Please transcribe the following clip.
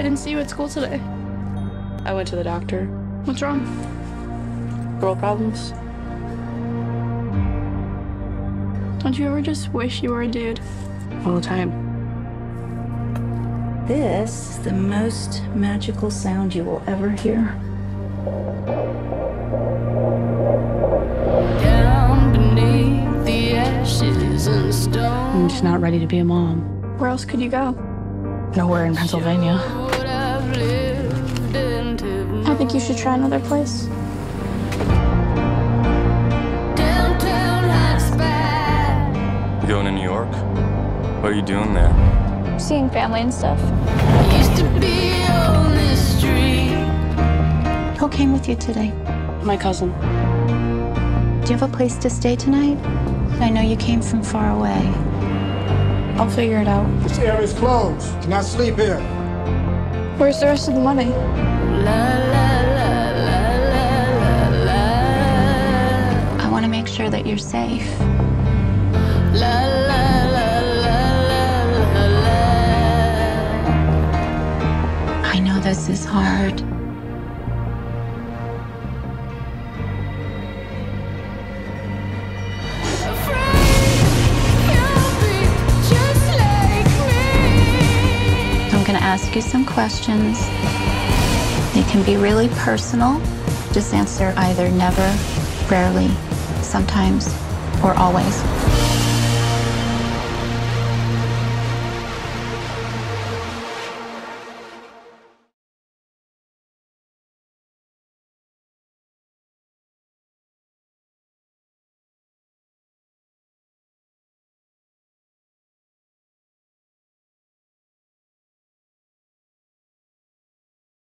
I didn't see you at school today. I went to the doctor. What's wrong? Girl problems. Don't you ever just wish you were a dude? All the time. This is the most magical sound you will ever hear. Down beneath the ashes and stone. I'm just not ready to be a mom. Where else could you go? Nowhere in Pennsylvania. I think you should try another place. downtown hot. You going to New York? What are you doing there? Seeing family and stuff. Used to be on this street. Who came with you today? My cousin. Do you have a place to stay tonight? I know you came from far away. I'll figure it out. This area is closed. Cannot sleep here. Where's the rest of the money? La la la. I want to make sure that you're safe. I know this is hard. Ask you some questions. They can be really personal. Just answer either never, rarely, sometimes, or always.